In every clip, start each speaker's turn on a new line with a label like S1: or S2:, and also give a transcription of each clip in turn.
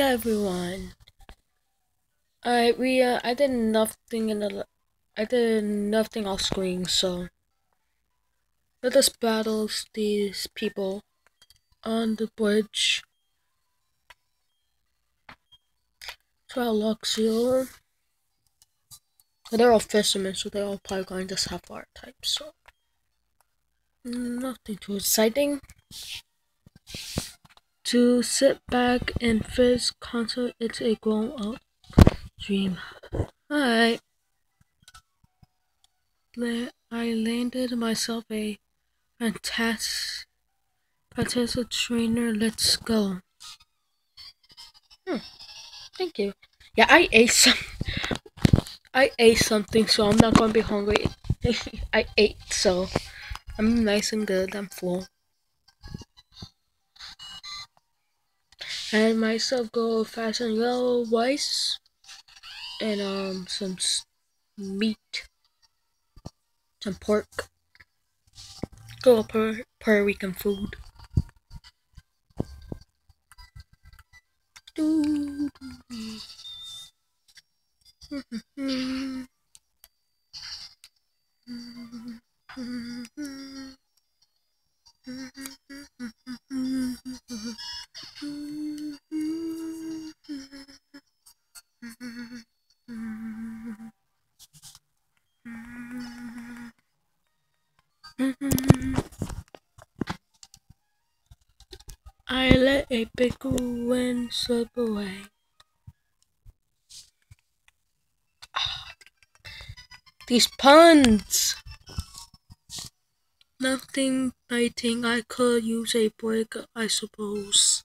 S1: everyone. Alright, we uh, I did nothing in the, I did nothing off screen, so let us battle these people on the bridge. Try Luxio. They're all fishermen, so they're all probably going to have fire types, so nothing too exciting to sit back and fizz concert. It's a grown up dream. Alright. I landed myself a fantastic, trainer. Let's go. Hmm. Thank you. Yeah, I ate some. I ate something, so I'm not gonna be hungry. I ate, so I'm nice and good. I'm full. And myself go fast and yellow rice and um some meat some pork. Go per Puerto Rican food let a big wind slip away. These puns! Nothing biting, I could use a break, I suppose.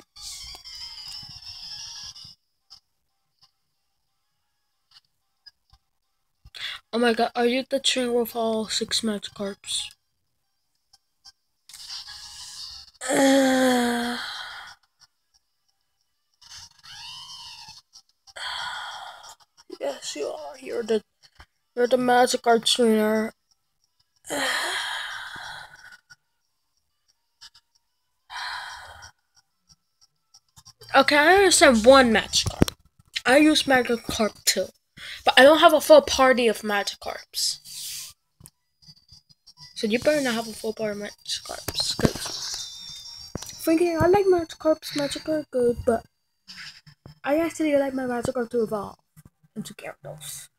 S1: Oh my god, are you the train with all six Magikarps? Uh, yes, you are. You're the you're the Magikarp trainer. okay, I understand one Magikarp. I use magic Magikarp too. But I don't have a full party of magic Magikarps. So you better not have a full party of Magikarps. Cause thinking I like Magikarps, Magikarp good, but I actually like my Magikarp to evolve into Gyarados.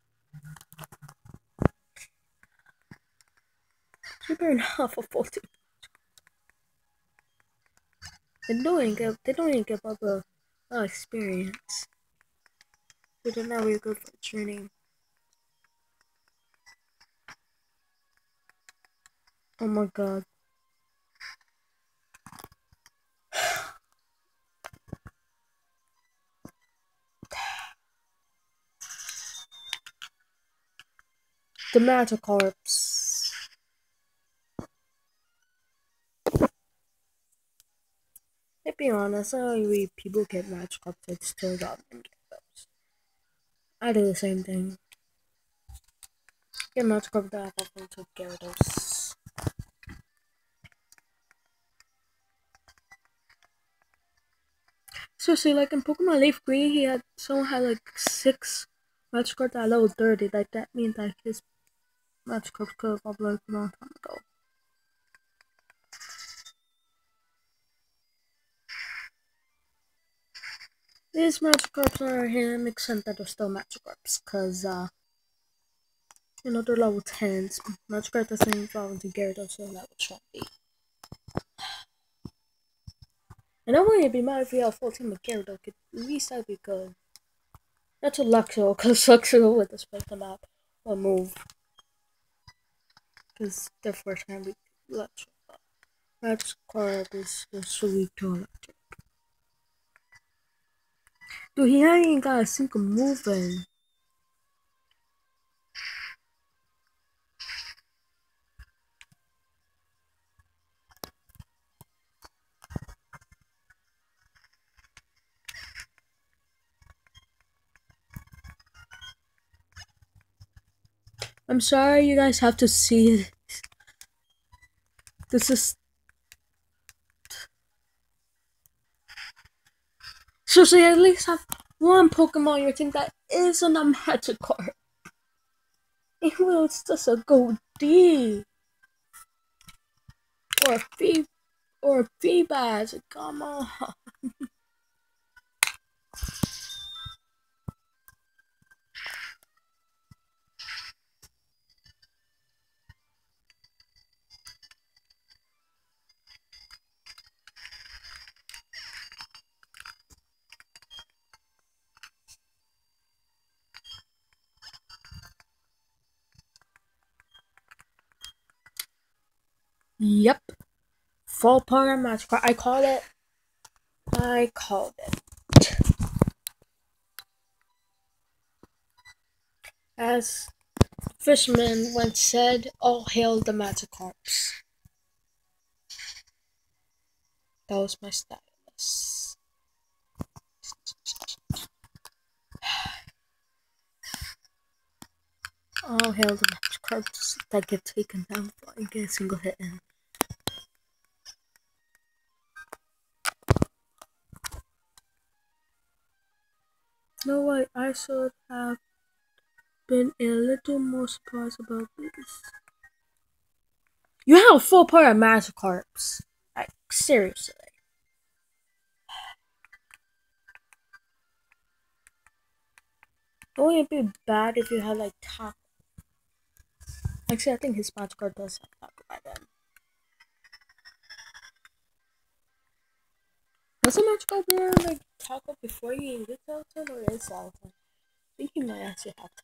S1: So you have a full team. They don't even give they don't even give up a, a experience. So they're not really good for training. Oh my god. The Magikarps. To be honest, I read people get Magikarps, it's still got them. I do the same thing. Get Magikarp that I've also took Gyarados. Seriously, like in Pokemon Leaf Green, he had someone had like six Magikarp at level 30. Like that means that his Magikarp could have evolved a long time ago. These magic Magikarps are here, makes sense that they're still magic Magikarps, because, uh, you know, they're level 10s. Magikarp doesn't evolve into Gyarados, so level 20. And I wouldn't be mad if we have 14 with Gyarados, at least that'd be good. That's a Luxio, because Luxio with the special map will move. Because the first can be Luxio. Magikarp is, is weak to electric. Dude, he ain't got a single move in. I'm sorry you guys have to see this. This is you at least have one Pokemon you think that isn't a Magikarp. Though it's just a Gold D. Or a Fee or a Feebas. Come on. Yep. Full partner match. I called it. I called it. As Fishman once said, all hail the Magikarps. That was my stylus. All hail the Magikarps that get taken down by a single hit in. No way, I should have been a little more surprised about this. You have a full pair of Magikarps. Like, seriously. Wouldn't it be bad if you had like top? Actually, I think his Magikarp does have top by then. Was a Magikarp there like taco before you even get Salton or is Salton? I think you might actually have to.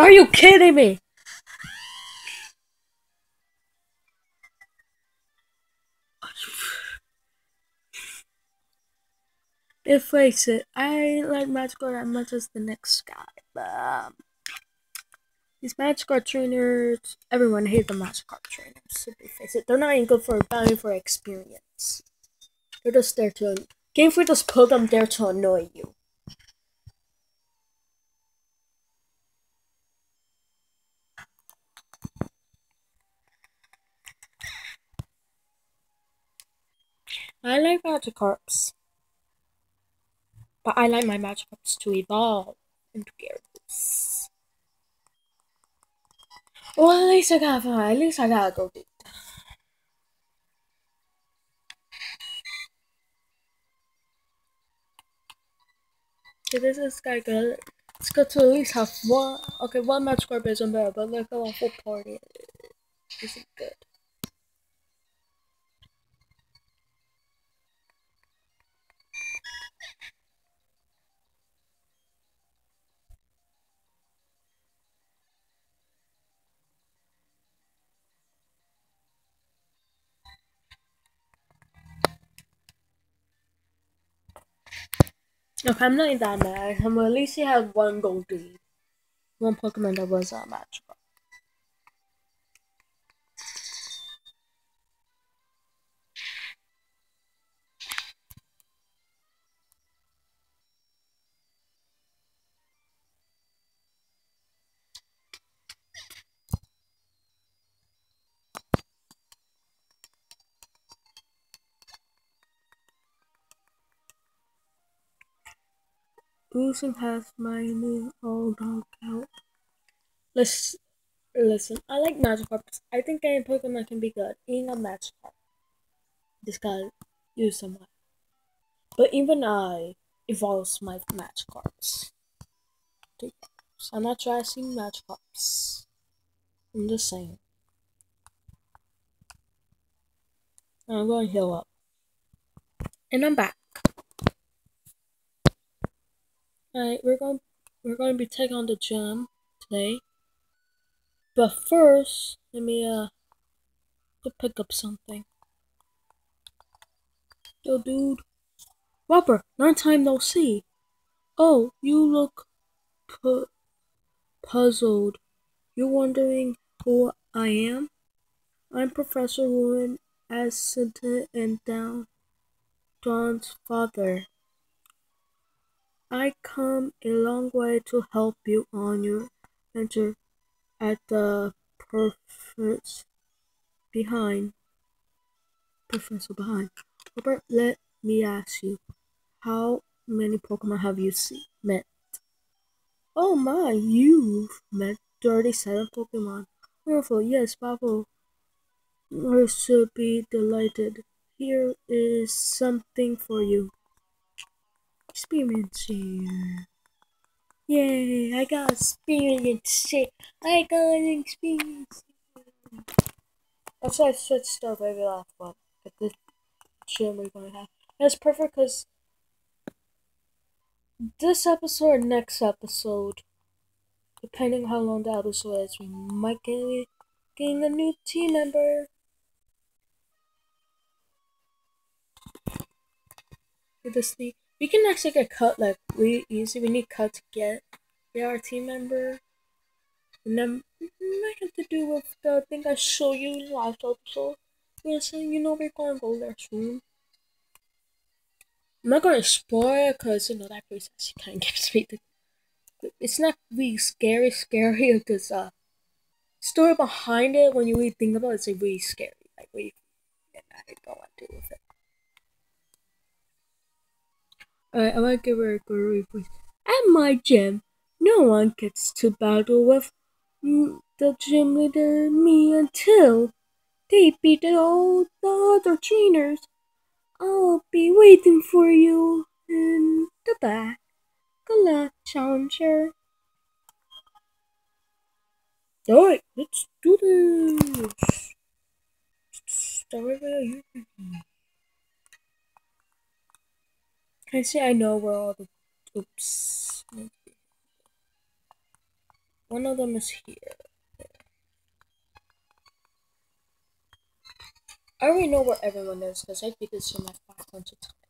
S1: Are you kidding me? If face it, I like Magikarp as much as the next guy, but um, these Magikarp trainers, everyone hates the Magikarp trainers. Face it, they're not even good for bounty for experience. They're just there to Game Freak just put them there to annoy you. I like Magikarps. But I like my Magikarps to evolve into Gyarados. Well, at least I got fine. At least I gotta go deep. Okay, this is good. It's good to at least have one. Okay, one Magikarp isn't bad, but like a full party This isn't good. Okay, I'm not that mad. I'm at least he had one Goldeen. One Pokemon that was uh, magical. Losing has my new old dog out. Listen, listen. I like Magikarp. I think any Pokemon can be good. Being a Magikarp, this guy use someone. But even I evolves my Magikarps. I'm not trashing Magikarps. I'm just saying. I'm going to heal up. And I'm back. Alright, we're going we're going to be taking on the gym today. But first, let me uh go pick up something. Yo, dude. Robert, long time no see. Oh, you look pu puzzled. You're wondering who I am? I'm Professor Rowan Ascendant and Down John's father. I come a long way to help you on your venture at the purpose behind Professor behind. Robert, let me ask you, how many Pokemon have you met? Oh my, you've met 37 Pokemon. Wonderful, yes, Pablo. I should be delighted. Here is something for you. Experience here. Yay, I got experience here. I got experience here. That's why I switched up every last one. But this gym we're gonna have. That's perfect because this episode next episode, depending how long the episode is, we might get getting a new team member. With this thing, we can actually get cut like we easy. We need cut to get get our team member. And then I have to do with the thing I show you last episode. Yes, you know we're gonna go there soon. I'm not gonna spoil it because you know that place actually kind of gives me the. It's not really scary, scary because uh, story behind it when you really think about it, it's like really scary. Like we, and I don't want to do with it. I'm gonna give her a good review. At my gym, no one gets to battle with the gym leader, me, until they beat all the other trainers. I'll be waiting for you in the back. Good luck, Challenger. Alright, let's do this. Start you. I say I know where all the oops. One of them is here. I already know where everyone is because I did this in my 500 times. Never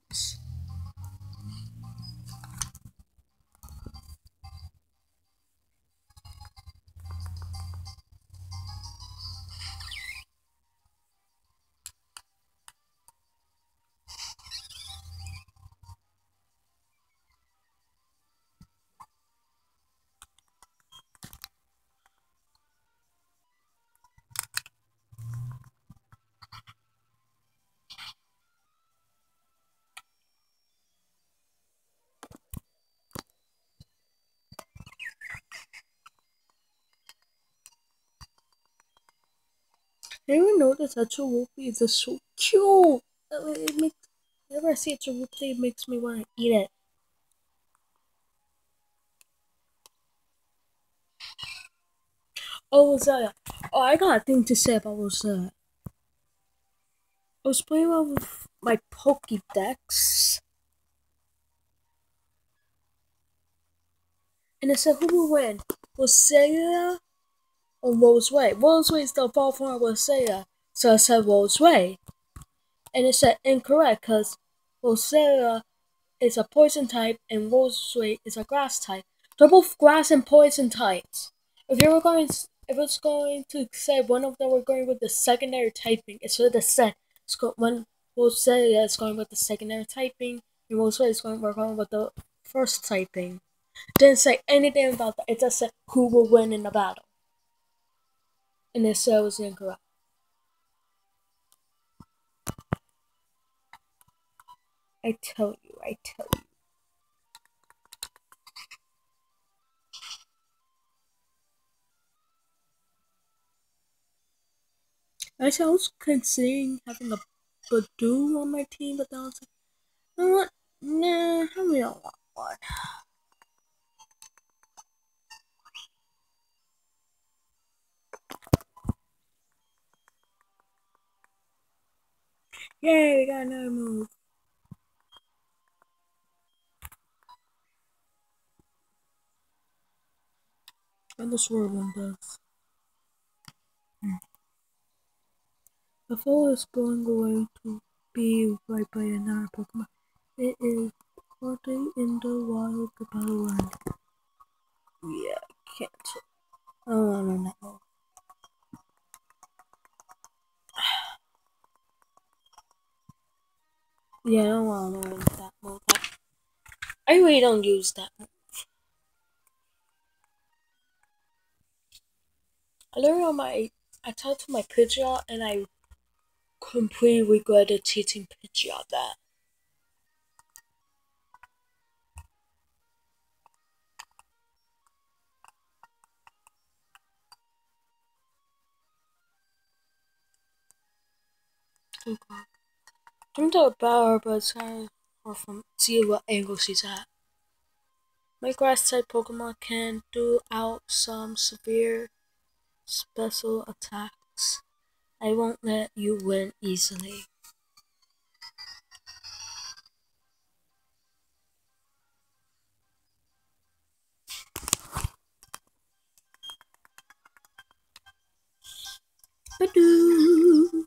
S1: noticed that Chawoopy is so cute. It makes whenever I see a Chawoopy, it makes me want to eat it. Oh, that? Oh, I got a thing to say about that. I was playing around with my Pokédex. And it said who will win? Was Sega on Rose Way. Rose Way is the far from I saying. So I said Rose Way. And it said incorrect because Roselia is a poison type and Rose is a grass type. They're both grass and poison types. If you were going, if it's going to say one of them were going with the secondary typing, it's for the set. It's one Roselia is going with the secondary typing, and Rose is going, we're going with the first typing. Didn't say anything about that. It just said who will win in the battle and the cell was incorrect. I tell you, I tell you. I was considering having a Budew on my team, but then I was like, you know what? Nah, I really don't want one. Yay, we got another move. And the sword one does. The fall is going away to be right by another Pokemon. It is floating in the wild. Yeah, oh, can't. I don't want to learn that move. Yeah, I don't want to learn that. I really don't use that move. I on my. I talked to my Pidgeot and I completely regretted teaching Pidgeot that. Okay. Turn to a power, but it's kind of from see what angle she's at. My grass type Pokemon can do out some severe special attacks. I won't let you win easily. Budew.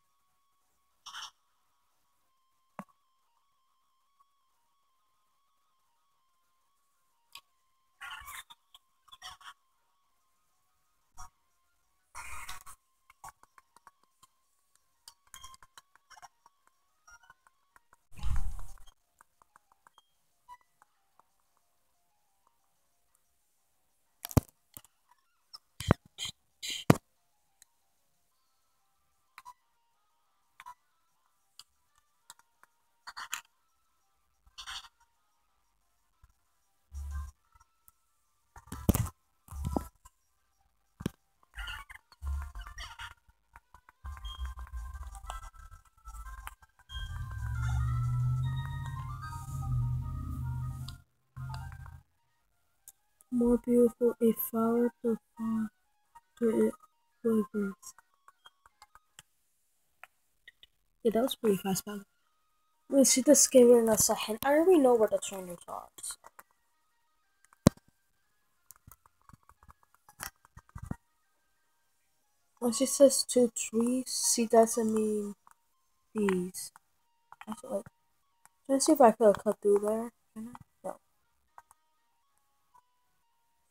S1: more beautiful a flower the faster it withers. Yeah, that was pretty fast, man. We'll see the skin in a second. I already know where the trainers are. So. When she says two trees, she doesn't mean these. That's like, let's see if I could cut through there.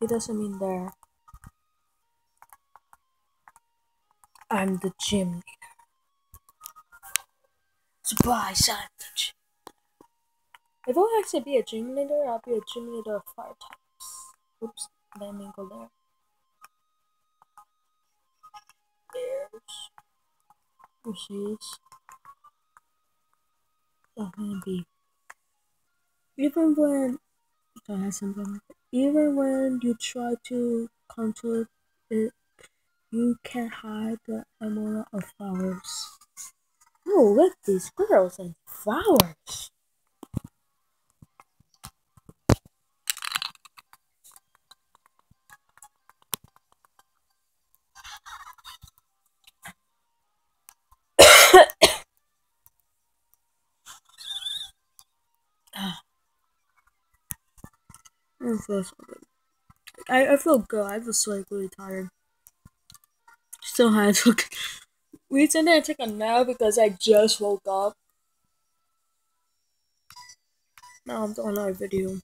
S1: It doesn't mean there. I'm the gym leader. Surprise, I'm the gym If I actually be a gym leader, I'll be a gym leader of fire types. Oops, let me go there. There's. There she is. I'm gonna be. Even when. Even when you try to control it, you can't hide the emerald of flowers. Oh, look, these squirrels and flowers. I feel so good. I, feel good. I feel so really tired. Still had to. Recently, I took a nap because I just woke up. Now I'm doing another video.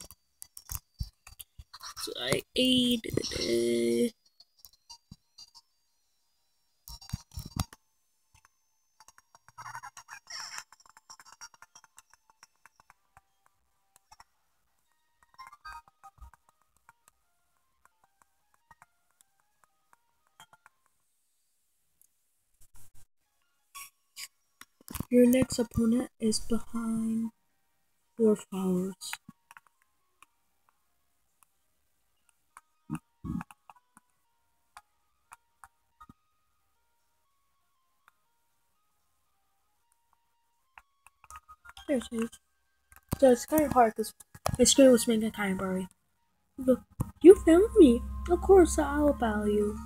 S1: So I ate. Your next opponent is behind four flowers. There she is. So it's kind of hard because My screen was making kind of blurry. Look, you found me. Of course I'll bow you.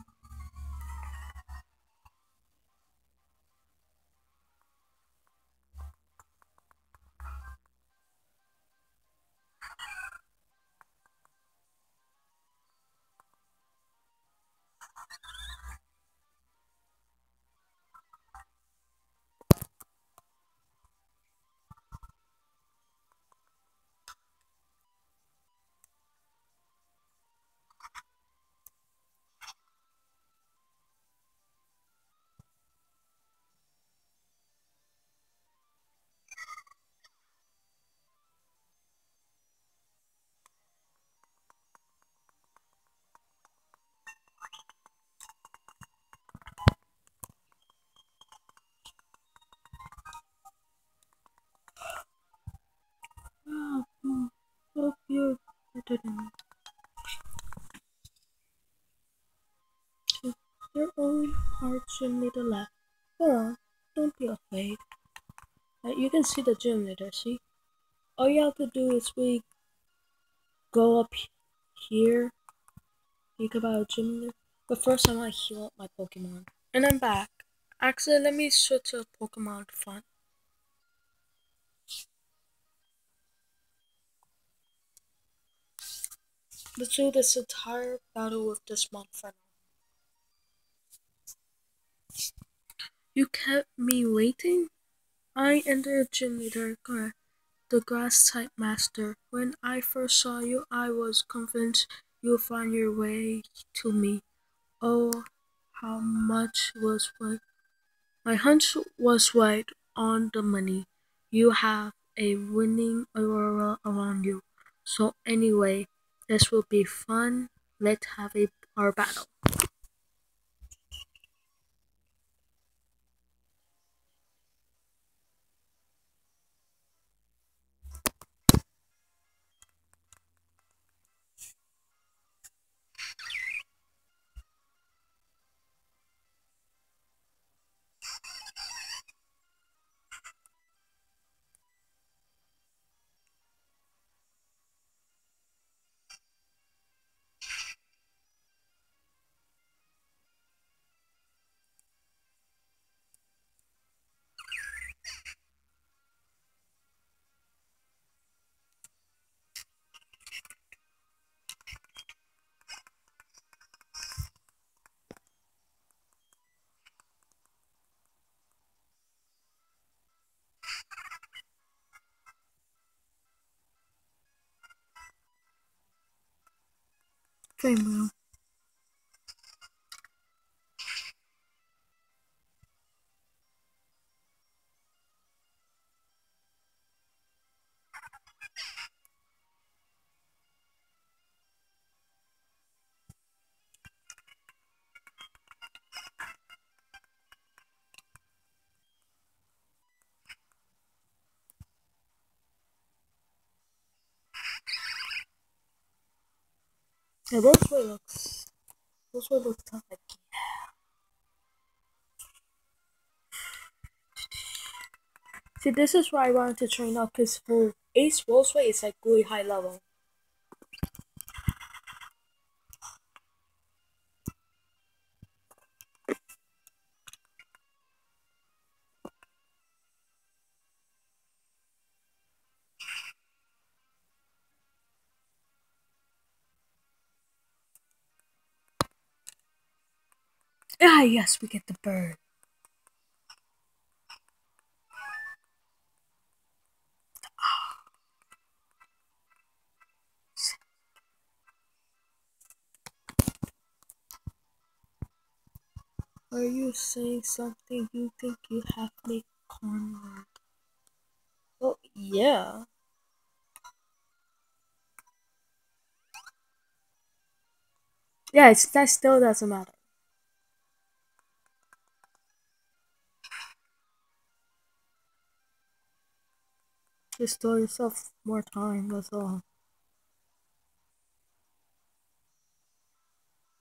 S1: Me. To their own hearts gym leader left. On, don't be afraid. You can see the gym leader, see? All you have to do is we go up here, think about gym leader. But first I want to heal up my Pokemon. And I'm back. Actually, let me switch to Pokemon Fun. Let's do this entire battle with this Monferno. You kept me waiting? I entered gym leader, the grass type master. When I first saw you, I was convinced you'd find your way to me. Oh, how much was right. My hunch was right on the money. You have a winning aurora around you. So anyway, this will be fun. Let's have a our battle. Flame wheel. Yeah, those way looks. Those way looks tough. Like. See, this is why I wanted to train up, because for Ace Wolfsway, it's like really high level. Ah, yes, we get the bird. Are you saying something you think you have me cornered? Well, yeah. Yeah, it's, that still doesn't matter. Restore yourself more time, that's all.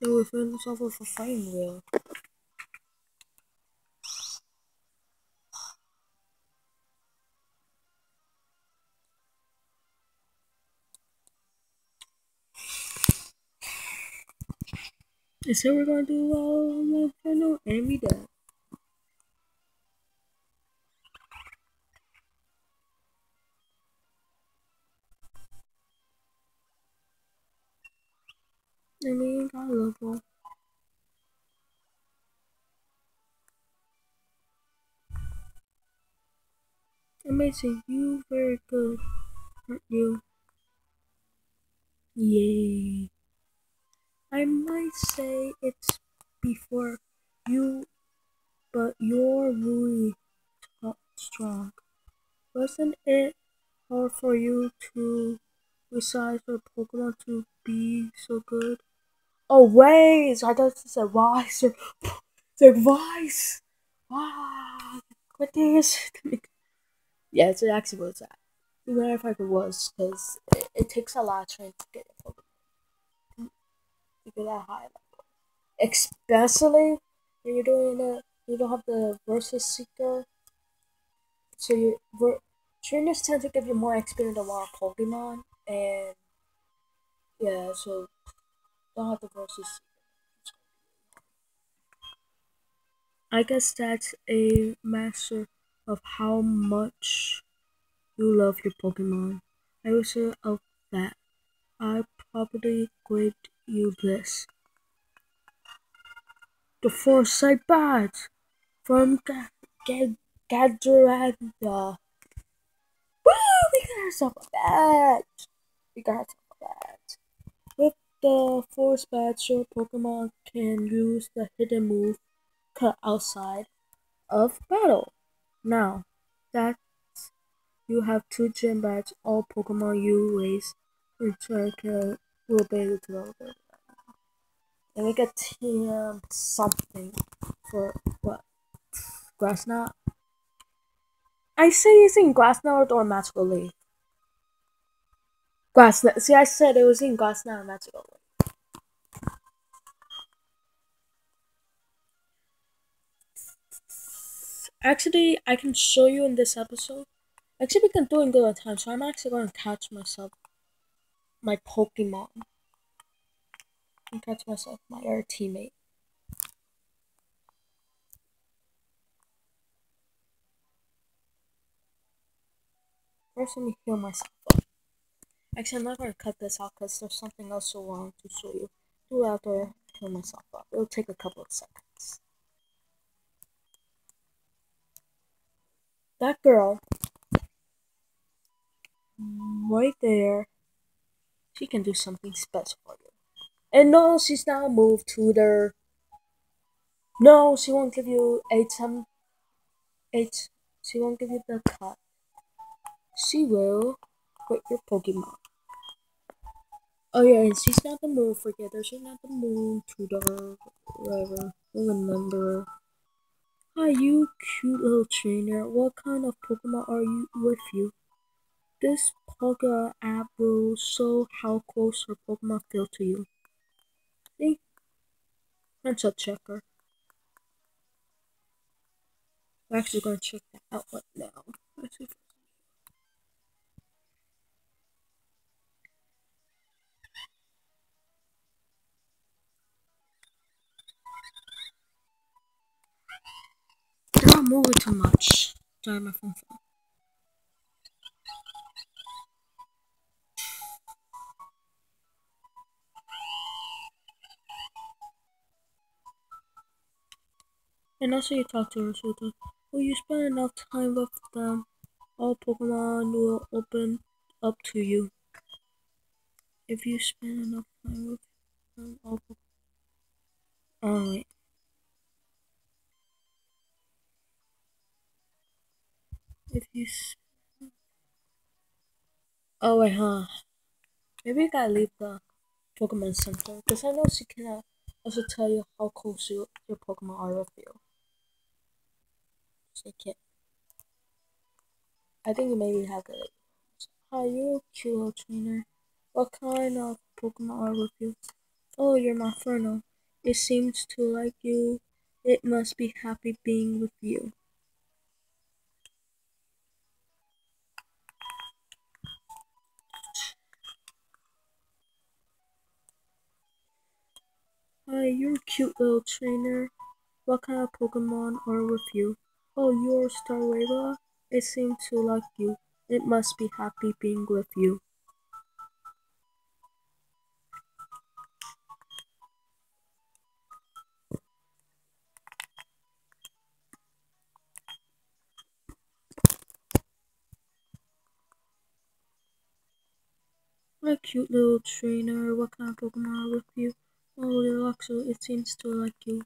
S1: Yo, we found yourself with a fighting wheel. And so we're gonna do uh, no enemy death. And we ain't you very good, aren't you? Yay. I might say it's before you, but you're really strong. Wasn't it hard for you to decide for Pokemon to be so good? Oh wait, I it it's like Wise. Wow, what is it? yeah, it's actually was that. Even if it was, because it, it, takes a lot of training to get Pokemon to get that high level, especially when you're doing it. You don't have the versus seeker, so you trainers tend to give you more experience on Pokemon, and yeah, so I guess that's a master of how much you love your Pokemon. I was sure of that. I probably grade you this. The Forest Badge from Gardenia. Woo! We got ourselves a badge! We got ourselves a badge. The Badge, your Pokemon can use the hidden move cut outside of battle. Now, that you have two gym badges, all Pokemon you raise, which I can will be able to now. And we get TM something for what? Grass knot? I say using grass knot or magical leaf. Knot. See, I said it was in grass knot or magical leaf. Actually, I can show you in this episode. Actually, we've been doing good on time, so I'm actually going to catch myself my Pokemon. And catch myself my other teammate. First, let me heal myself. Actually, I'm not to cut this out because there's something else so long to show you. Do it after heal myself up. It'll take a couple of seconds. that girl mm, right there, she can do something special for you. And no, she's not a move tutor. No, she won't give you eight some eight she won't give you the cut. She will quit your Pokemon. Oh yeah, she's not the moon. Forget forgetter, she's not the move tutor, whatever. Remember. Hi, you cute little trainer. What kind of Pokemon are you with you? This Poké app will show how close your Pokemon feel to you. See? Friendship checker. We're actually going to check that out right now. moving too much. Sorry, my phone fell. And also you talk to that when you spend enough time with them, all Pokemon will open up to you. If you spend enough time with them, all Pokemon... Oh, wait. If you. Oh wait, huh? Maybe you gotta leave the Pokemon Center because I know she can also tell you how close you, your Pokemon are with you. She can. I think you maybe have to. Hi, you're a cute trainer. What kind of Pokemon are with you? Oh, you're Monferno. It seems to like you. It must be happy being with you. Hi, you're a cute little trainer. What kind of Pokemon are with you? Oh, you're Staravia? It seems to like you. It must be happy being with you. What a cute little trainer, what kind of Pokemon are with you? Oh, Relaxo, it seems to like you.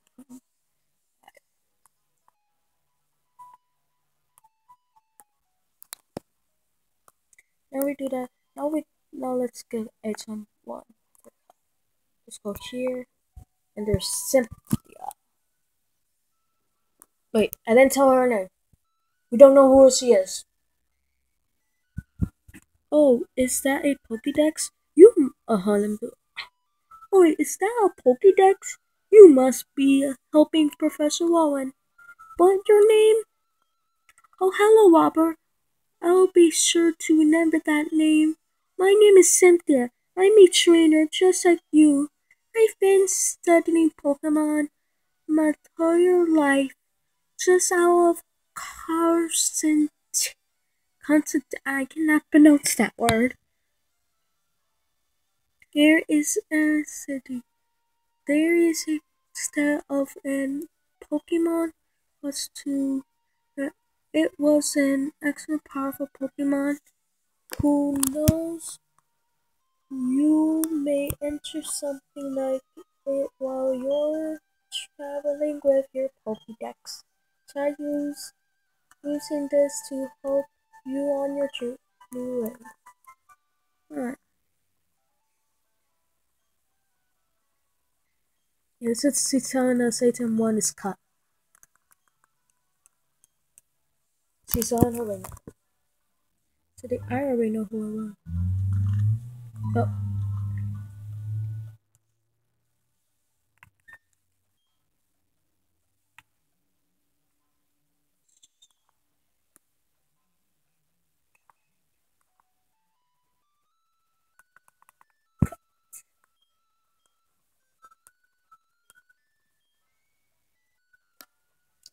S1: Now we do that. Now we now let's get item one. Let's go here, and there's Cynthia. Wait, I didn't tell her her name. We don't know who she is. Oh, is that a Pokédex? You, uh huh, Oh, is that a Pokédex? You must be helping Professor Rowan. What your name? Oh, hello, Robert. I'll be sure to remember that name. My name is Cynthia. I'm a trainer just like you. I've been studying Pokemon my entire life. Just out of Carson. Constant, I cannot pronounce that word. There is a city. There is a star of an Pokemon was to uh, it was an excellent powerful Pokemon. Who knows? You may enter something like it while you're traveling with your Pokédex. Try use, using this to help you on your journey. Alright. Yeah, since she's telling us item 1 is cut. She's on her way now. So I already know who I want. Oh.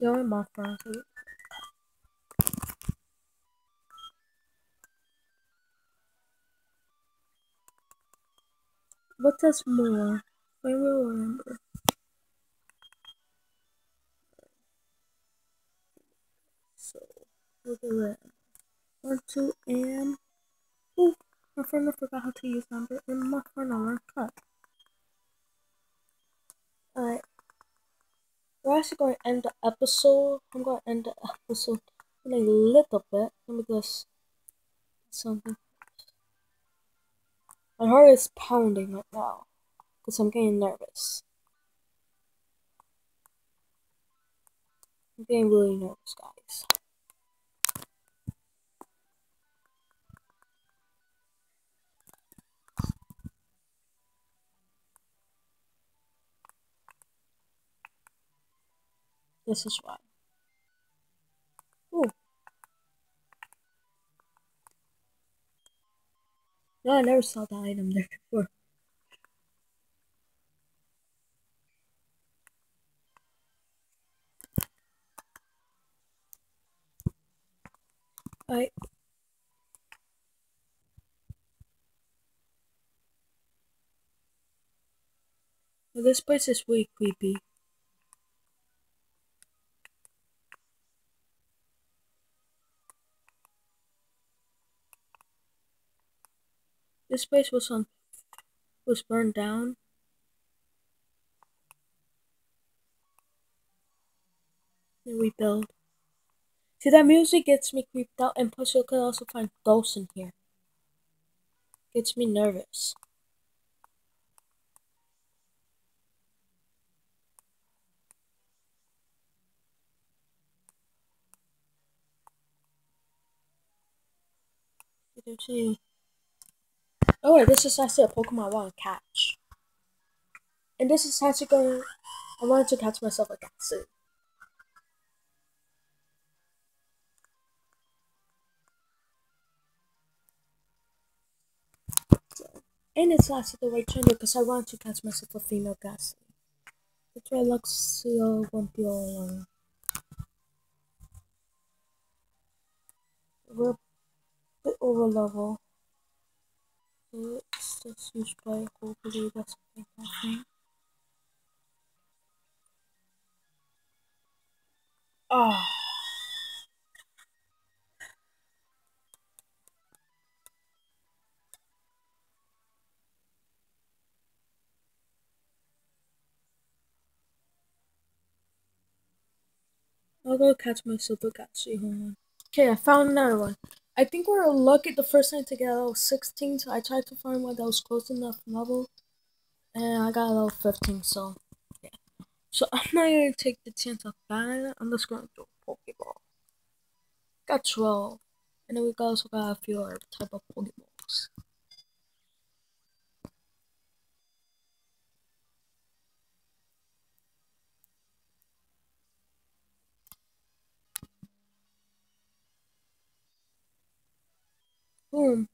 S1: You're my friend. What does more? I will remember. So, look at that. One, two, and. Oh, my friend forgot how to use number, and my friend learned cut. Alright. We're actually going to end the episode. I'm going to end the episode in a little bit. Let me just something. My heart is pounding right now because I'm getting nervous. I'm getting really nervous, guys. This is why. Ooh. No, I never saw that item there before. I this place is way creepy. This place was on was burned down. And rebuilt. See that music gets me creeped out and plus you could also find ghosts in here. Gets me nervous. See. Oh wait, this is actually a Pokemon I want to catch. And this is actually going I wanted to catch myself a Gastly. And it's actually the right gender because I want to catch myself a female Gastly. That's why Luxio won't be all alone. We're a bit over level. Let's just use by hopefully that's something happening. Ah. Oh. I'll go catch my super Gastly. Hold on. Okay, I found another one. I think we are lucky the first time to get level 16, so I tried to find one that was close enough level. And I got a level 15, so yeah. So I'm not gonna take the chance of that. I'm just gonna do a Pokeball. Got 12. And then we also got a few other type of Pokeballs. Boom.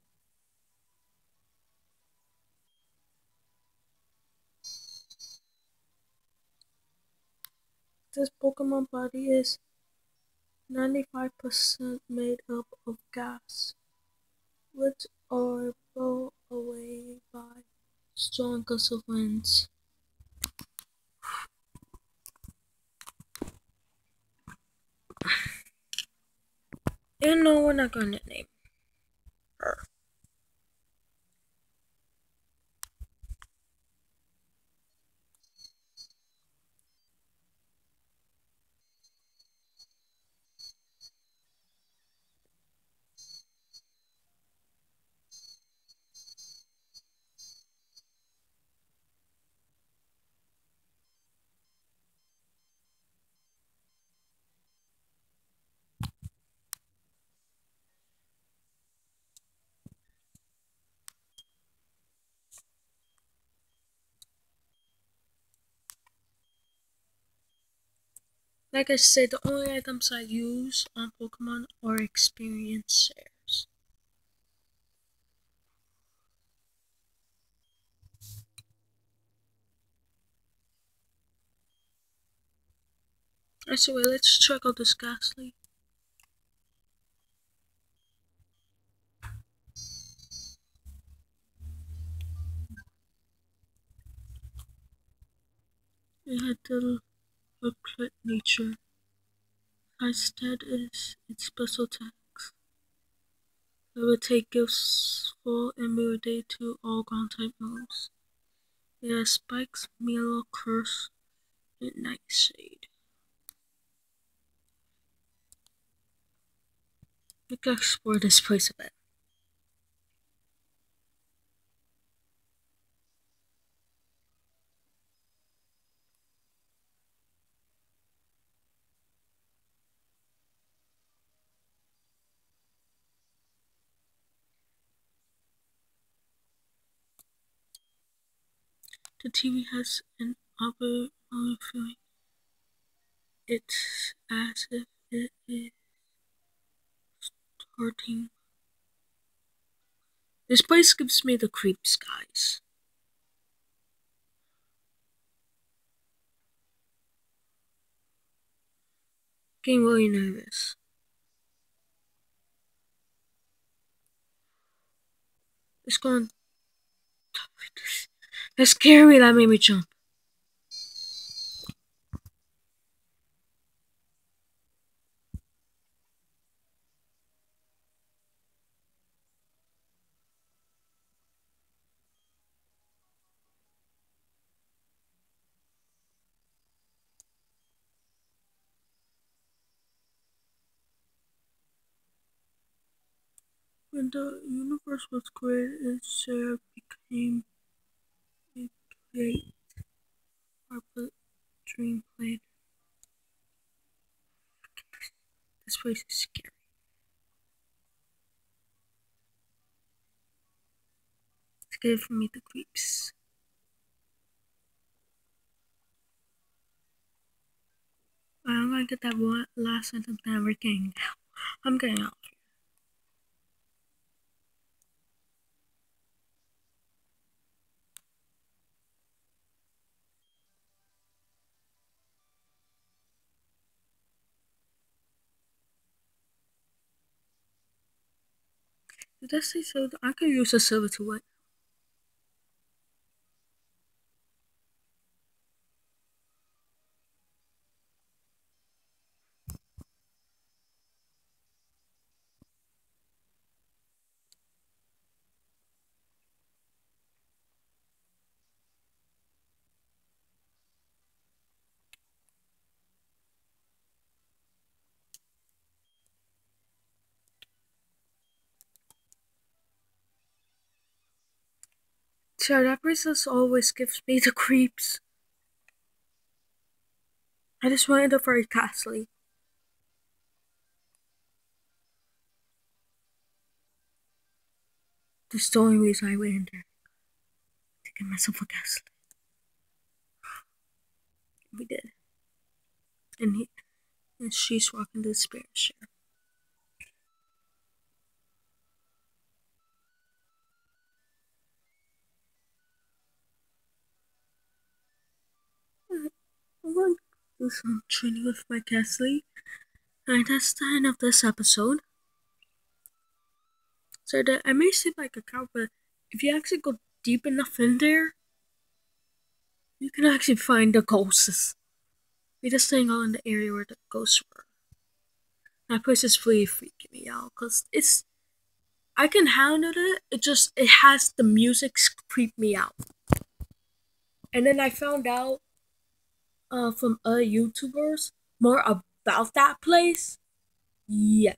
S1: This Pokemon body is 95% made up of gas, which are blown away by strong gusts of winds. And no, we're not going to name her. Like I said, the only items I use on Pokemon are experience shares. I say, wait, let's check out this Gastly. It had the Upright nature. Instead is its special attack. Take gifts full and day to all ground type moves. It has spikes, Mean Look curse, and nightshade. Can explore this place a bit. The TV has an overwhelming feeling. It's as if it is starting. This place gives me the creeps, guys. Getting really nervous. It's going. That's scary. That made me jump. When the universe was created, Sarah became great carpet dream played. This place is scary. It's good for me the creeps. I'm gonna get that one last sentence never out. I'm getting out. Did I say so? I could use a silver to what? So that princess always gives me the creeps. I just wanted a very Gastly. That's the only reason I went in there. To get myself a Gastly. We did. And he and she's walking the spirit share. I'm to do some training with my Gastly. And that's the end of this episode. So that I may seem like a cow, but if you actually go deep enough in there, you can actually find the ghosts. We're just staying in the area where the ghosts were. That place is really freaking me out because it's. I can handle it. It just it has the music creep me out. And then I found out uh, from other YouTubers more about that place. Yeah.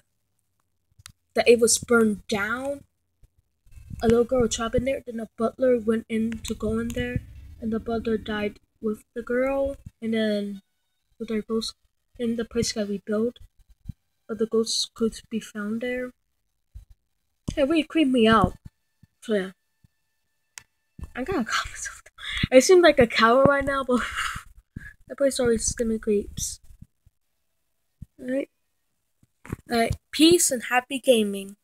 S1: That it was burned down. A little girl trapped in there. Then a butler went in to go in there, and the butler died with the girl. And then with their ghost, then the place got rebuilt, but the ghosts could be found there. It really creeped me out. So yeah, I gotta calm myself. I seem like a coward right now, but. Place always gives me creeps. Alright. Alright. Peace and happy gaming.